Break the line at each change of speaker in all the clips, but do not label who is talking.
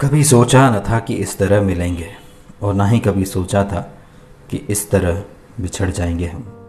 कभी सोचा न था कि इस तरह मिलेंगे, और ना ही कभी सोचा था कि इस तरह बिछड़ जाएँगे हम।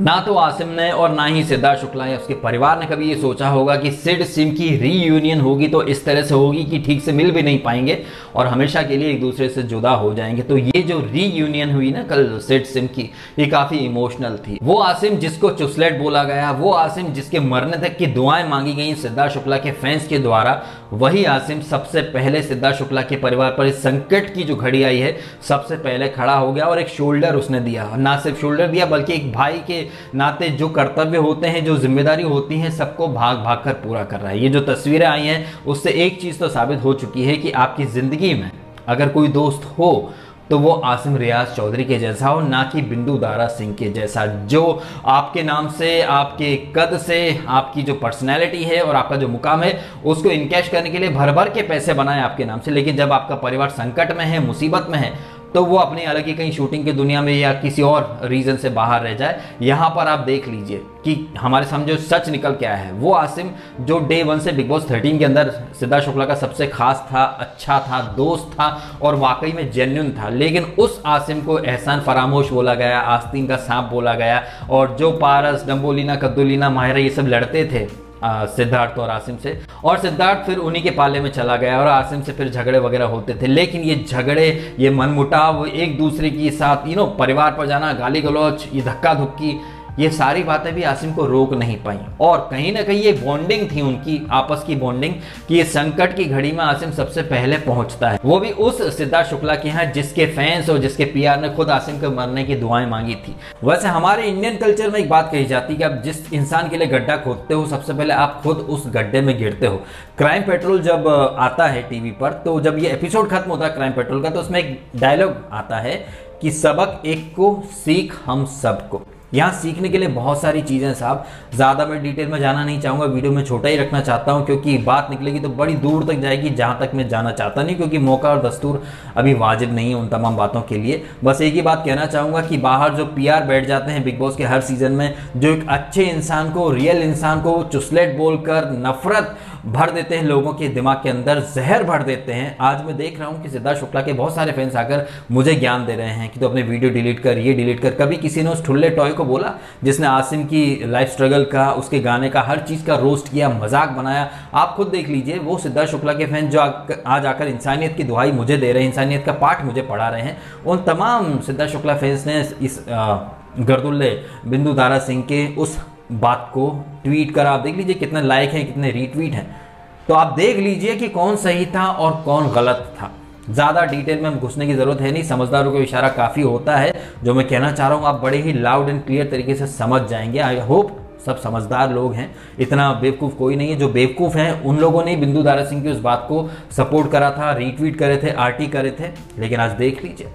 ना तो आसिम ने और ना ही सिद्धार्थ शुक्ला या उसके परिवार ने कभी ये सोचा होगा कि सिड सिम की रीयूनियन होगी तो इस तरह से होगी कि ठीक से मिल भी नहीं पाएँगे और हमेशा के लिए एक दूसरे से जुदा हो जाएँगे। तो ये जो रीयूनियन हुई ना कल सिड सिम की, ये काफ़ी इमोशनल थी। वो आसिम जिसको चुसलेट बोला गया, वो आसिम जिसके मरने तक की दुआएँ मांगी गई सिद्धार्थ शुक्ला के फैंस के द्वारा, वही आसिम सबसे पहले सिद्धार्थ शुक्ला के परिवार पर इस संकट की जो घड़ी आई है, सबसे पहले खड़ा हो गया और एक शोल्डर उसने दिया। ना सिर्फ़ शोल्डर दिया, बल्कि एक भाई के नाते जो कर्तव्य होते हैं, जो ज़िम्मेदारी होती है, सबको भाग भाग कर पूरा कर रहा है। ये जो तस्वीरें आई हैं, उससे एक चीज़ तो साबित हो चुकी है कि आपकी ज़िंदगी में अगर कोई दोस्त हो तो वो आसिम रियाज चौधरी के जैसा हो, ना कि बिंदु दारा सिंह के जैसा, जो आपके नाम से, आपके कद से, आपकी जो पर्सनैलिटी है और आपका जो मुकाम है, उसको इनकैश करने के लिए भर भर के पैसे बनाए आपके नाम से। लेकिन जब आपका परिवार संकट में है, मुसीबत में है तो वो अपनी अलग ही कहीं शूटिंग की दुनिया में या किसी और रीजन से बाहर रह जाए, यहाँ पर आप देख लीजिए कि हमारे सामने जो सच निकल के आया है, वो आसिम जो डे वन से बिग बॉस थर्टीन के अंदर सिद्धार्थ शुक्ला का सबसे खास था अच्छा था, दोस्त था और वाकई में जेन्यून था। लेकिन उस आसिम को एहसान फरामोश बोला गया, आस्तीन का सांप बोला गया और जो पारस डम्बोलीना कद्दुलीना, माहिरा ये सब लड़ते थे सिद्धार्थ और आसिम से और सिद्धार्थ फिर उन्हीं के पाले में चला गया और आसिम से फिर झगड़े वगैरह होते थे। लेकिन ये झगड़े, ये मनमुटाव, एक दूसरे के साथ यू नो परिवार पर जाना, गाली गलौच ये धक्का धुक्की ये सारी बातें भी आसिम को रोक नहीं पाई। और कहीं ना कहीं ये बॉन्डिंग थी उनकी, आपस की बॉन्डिंग कि ये संकट की घड़ी में आसिम सबसे पहले पहुँचता है। वो भी उस सिद्धार्थ शुक्ला के यहाँ जिसके फैंस और जिसके पीआर ने खुद आसिम के मरने की दुआएँ मांगी थी। वैसे हमारे इंडियन कल्चर में एक बात कही जाती है कि आप जिस इंसान के लिए गड्ढा खोदते हो, सबसे पहले आप खुद उस गड्ढे में गिरते हो। क्राइम पेट्रोल जब आता है टीवी पर तो जब ये एपिसोड खत्म होता है क्राइम पेट्रोल का तो उसमें एक डायलॉग आता है कि सबक एक को, सीख हम सबको। यहाँ सीखने के लिए बहुत सारी चीज़ें साहब। ज़्यादा मैं डिटेल में जाना नहीं चाहूँगा वीडियो में छोटा ही रखना चाहता हूँ, क्योंकि बात निकलेगी तो बड़ी दूर तक जाएगी, जहाँ तक मैं जाना चाहता नहीं, क्योंकि मौका और दस्तूर अभी वाजिब नहीं है उन तमाम बातों के लिए। बस एक ही बात कहना चाहूँगा कि बाहर जो पीआर बैठ जाते हैं बिग बॉस के हर सीज़न में, जो एक अच्छे इंसान को रियल इंसान को चुसलेट बोलकर नफरत भर देते हैं लोगों के दिमाग के अंदर, जहर भर देते हैं। आज मैं देख रहा हूँ कि सिद्धार्थ शुक्ला के बहुत सारे फैंस आकर मुझे ज्ञान दे रहे हैं कि तो अपने वीडियो डिलीट कर, ये डिलीट कर। कभी किसी ने उस ठुल्ले टॉय को बोला जिसने आसिम की लाइफ स्ट्रगल का, उसके गाने का, हर चीज़ का रोस्ट किया, मज़ाक बनाया? आप खुद देख लीजिए, वो सिद्धार्थ शुक्ला के फ़ैन जो आज आकर इंसानियत की दुहाई मुझे दे रहे हैं, इंसानियत का पाठ मुझे पढ़ा रहे हैं, उन तमाम सिद्धार्थ शुक्ला फैंस ने इस गर्दुल्ले बिंदु दारा सिंह के उस बात को ट्वीट कर, आप देख लीजिए कितने लाइक हैं, कितने रीट्वीट हैं। तो आप देख लीजिए कि कौन सही था और कौन गलत था। ज़्यादा डिटेल में हम घुसने की ज़रूरत है नहीं, समझदारों को इशारा काफ़ी होता है। जो मैं कहना चाह रहा हूँ, आप बड़े ही लाउड एंड क्लियर तरीके से समझ जाएँगे। आई होप सब समझदार लोग हैं। इतना बेवकूफ़ कोई नहीं है। जो बेवकूफ़ हैं, उन लोगों ने बिंदु दारा सिंह की उस बात को सपोर्ट करा था रीट्वीट करे थे आरटी करे थे। लेकिन आज देख लीजिए।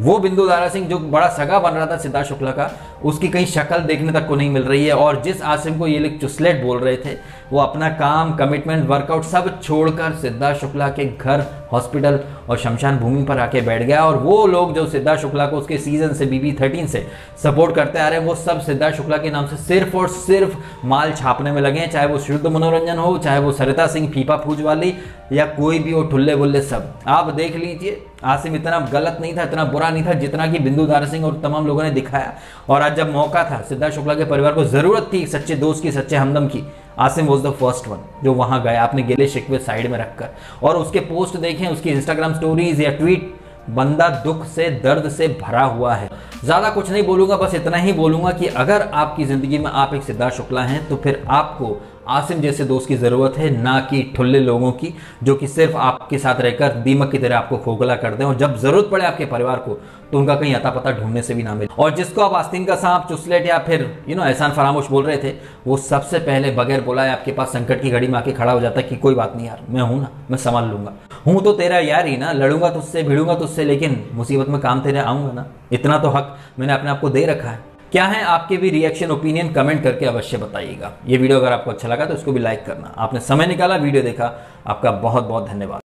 वो बिंदु दारा सिंह जो बड़ा सगा बन रहा था सिद्धार्थ शुक्ला का, उसकी कहीं शक्ल देखने तक को नहीं मिल रही है और जिस आसिम को ये लोग चुसलेट बोल रहे थे वो अपना काम कमिटमेंट वर्कआउट सब छोड़कर सिद्धार्थ शुक्ला के घर हॉस्पिटल और शमशान भूमि पर आके बैठ गया और वो लोग जो सिद्धार्थ शुक्ला को उसके सीज़न से बीबी थर्टीन से सपोर्ट करते आ रहे हैं, वो सब सिद्धार्थ शुक्ला के नाम से सिर्फ़ और सिर्फ़ माल छापने में लगे हैं, चाहे वो शुद्ध मनोरंजन हो, चाहे वो सरिता सिंह फीफा फूज वाली या कोई भी हो ठुल्ले बुल्ले सब। आप देख लीजिए, आसिम इतना गलत नहीं था, इतना बुरा नहीं था जितना कि बिंदु दारा सिंह और तमाम लोगों ने दिखाया। और आज जब मौका था सिद्धार्थ शुक्ला के परिवार को ज़रूरत थी सच्चे दोस्त की, सच्चे हमदम की Asim was the first one जो वहाँ गया, आपने गिले शिकवे साइड में रखकर। और उसके पोस्ट देखें, उसकी इंस्टाग्राम स्टोरीज या ट्वीट बंदा दुख से, दर्द से भरा हुआ है। ज़्यादा कुछ नहीं बोलूँगा, बस इतना ही बोलूँगा कि अगर आपकी ज़िंदगी में आप एक सिद्धार्थ शुक्ला हैं तो फिर आपको आसिम जैसे दोस्त की ज़रूरत है, ना कि ठुल्ले लोगों की, जो कि सिर्फ़ आपके साथ रहकर दीमक की तरह आपको खोखला कर दें। और जब ज़रूरत पड़े आपके परिवार को तो उनका कहीं अता पता ढूँढने से भी ना मिले। और जिसको आप आस्तीन का सांप, चुसलेट या फिर यू नो एहसान फरामोश बोल रहे थे, वो सबसे पहले बगैर बोला आपके पास संकट की घड़ी में आके खड़ा हो जाता है कि कोई बात नहीं यार, मैं हूँ ना, मैं संभाल लूँगा। हूँ तो तेरा यार ही ना, लड़ूँगा तुझसे, भिड़ूँगा तुझसे, लेकिन मुसीबत में काम तेरे आऊँगा ना। इतना तो हक मैंने अपने आप को दे रखा है। क्या है आपके भी रिएक्शन ओपिनियन कमेंट करके अवश्य बताइएगा। ये वीडियो अगर आपको अच्छा लगा तो इसको भी लाइक करना। आपने समय निकाला, वीडियो देखा। आपका बहुत बहुत धन्यवाद।